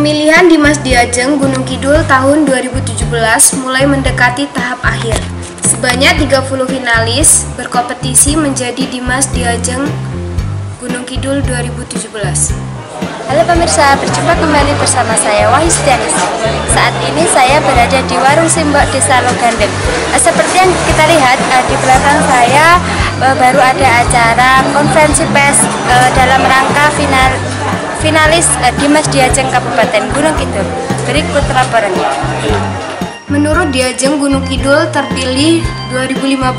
Pemilihan Dimas Diajeng Gunung Kidul tahun 2017 mulai mendekati tahap akhir. Sebanyak 30 finalis berkompetisi menjadi Dimas Diajeng Gunung Kidul 2017. Halo pemirsa, berjumpa kembali bersama saya Wahyu Setianis. Saat ini saya berada di Warung Simbok Desa Logandeng. Eh, Seperti yang kita lihat eh, di belakang saya eh, baru ada acara konferensi pers eh, dalam rangka final finalis eh, Dimas Diajeng Kabupaten Gunung Kidul. Berikut laporannya. Menurut Diajeng Gunung Kidul terpilih 2015,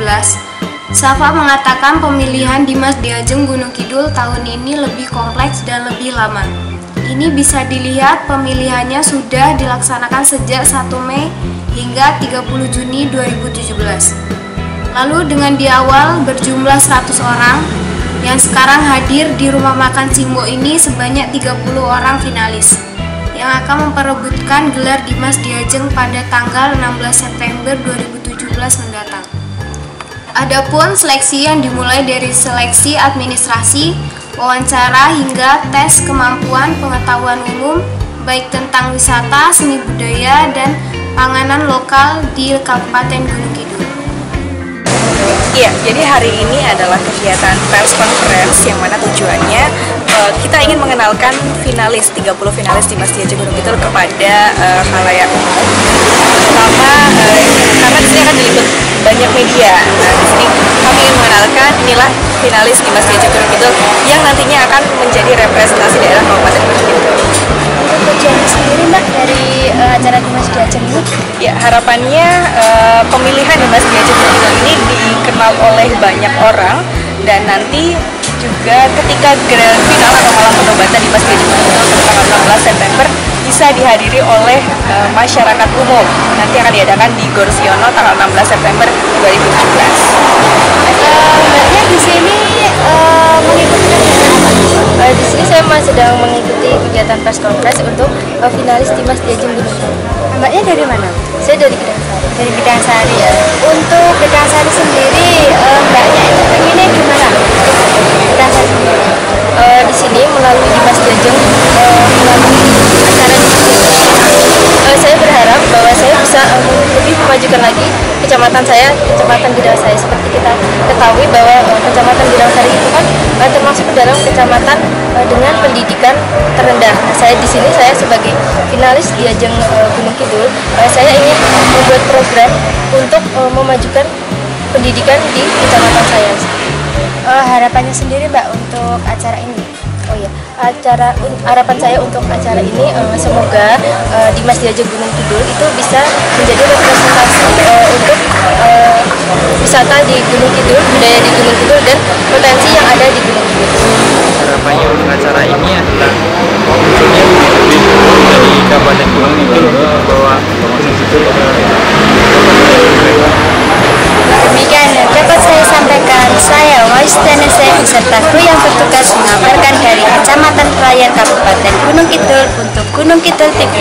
Safa mengatakan pemilihan Dimas Diajeng Gunung Kidul tahun ini lebih kompleks dan lebih lama. Ini bisa dilihat pemilihannya sudah dilaksanakan sejak 1 Mei hingga 30 Juni 2017. Lalu dengan di awal berjumlah 100 orang, yang sekarang hadir di rumah makan Simbo ini sebanyak 30 orang finalis yang akan memperebutkan gelar Dimas Diajeng pada tanggal 16 September 2017 mendatang. Adapun seleksi yang dimulai dari seleksi administrasi, wawancara hingga tes kemampuan pengetahuan umum baik tentang wisata, seni budaya, dan panganan lokal di Kabupaten Gunung. Iya, jadi hari ini adalah kegiatan press conference yang mana tujuannya eh, kita ingin mengenalkan finalis 30 finalis di Mas Diajeng Gunung Kidul kepada uh, khalayak umum. Terutama eh, karena di sini akan diliput banyak media. Nah, di sini kami ingin mengenalkan inilah finalis di Mas Diajeng Gunung Kidul yang nantinya akan menjadi representasi daerah Kabupaten Gunung Kidul. Untuk tujuannya sendiri Mbak dari eh, acara Dimas Diajeng ini Ya, harapannya eh, pemilihan Gunung Kidul ini dikenal oleh banyak orang dan nanti juga ketika grand final atau malam penobatan Gunung Kidul pada tanggal 16 September bisa dihadiri oleh eh, masyarakat umum. Nanti akan diadakan di Gorsiono tanggal 16 September 2017. Mbaknya di sini eh, mengikuti kegiatan apa? Eh, di sini saya masih sedang mengikuti kegiatan press conference untuk eh, finalis Dimas Diajeng. Mbaknya dari mana? Saya dari Kedangsari. Dari Kedangsari ya. Untuk Kedangsari kecamatan saya, kecamatan saya. Seperti kita ketahui bahwa eh, kecamatan Bidang Sari itu kan eh, termasuk dalam kecamatan eh, dengan pendidikan terendah. Nah, saya di sini saya sebagai finalis di ajang Gunung Kidul, saya ingin membuat program untuk memajukan pendidikan di kecamatan saya. Harapannya sendiri Mbak untuk acara ini. Oh iya, acara harapan saya untuk acara ini eh, semoga eh, Dimas Diajeng Gunung Kidul itu bisa menjadi representasi eh, untuk eh, wisata di Gunung Kidul, budaya di Gunung Kidul dan potensi yang ada di Gunung Kidul. harapannya untuk acara ini adalah munculnya dari Kabupaten Gunung Kidul bahwa Gunung Kidul Demikian yang dapat saya sampaikan. Saya saya beserta kru yang bertugas mengabarkan dari Kecamatan Pelayan Kabupaten Gunung Kidul untuk Gunung Kidul TV.